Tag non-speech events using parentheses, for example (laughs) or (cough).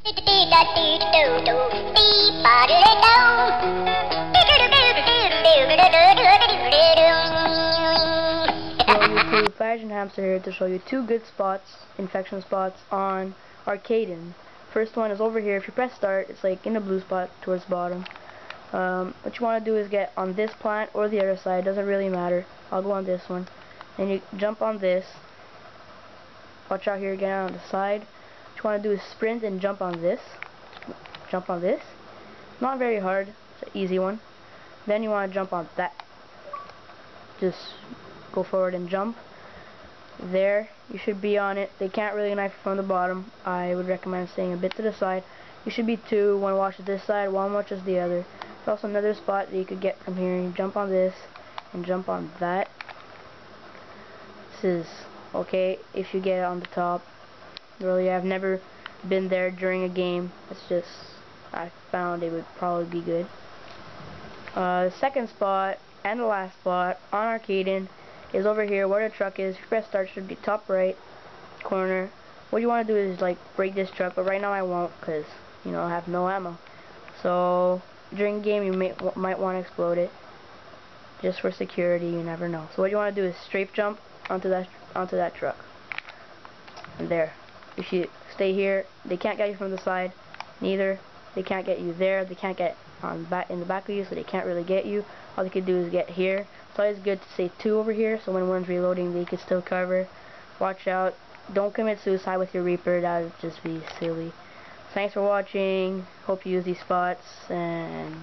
(laughs) FatAsianHamster here to show you two good spots, infection spots on Arkaden. First one is over here, if you press start, it's like in the blue spot towards the bottom. Um, what you want to do is get on this plant or the other side, doesn't really matter. I'll go on this one. And you jump on this. Watch out here again on the side. You want to do is sprint and jump on this. Jump on this. Not very hard, it's an easy one. Then you want to jump on that. Just go forward and jump there you should be on it they can't really knife from the bottom I would recommend staying a bit to the side you should be two one watches this side one watches the other there's also another spot that you could get from here you jump on this and jump on that this is okay if you get it on the top really I've never been there during a game it's just I found it would probably be good uh, the second spot and the last spot on Arkaden is over here where the truck is. Press start should be top right corner. What you want to do is like break this truck, but right now I won't because you know I have no ammo. So during game you may, might want to explode it just for security. You never know. So what you want to do is strafe jump onto that onto that truck. And there. If you stay here, they can't get you from the side. Neither. They can't get you there. They can't get on back in the back of you, so they can't really get you. All they can do is get here. It's always good to say two over here, so when one's reloading, they can still cover. Watch out. Don't commit suicide with your Reaper. That would just be silly. Thanks for watching. Hope you use these spots, and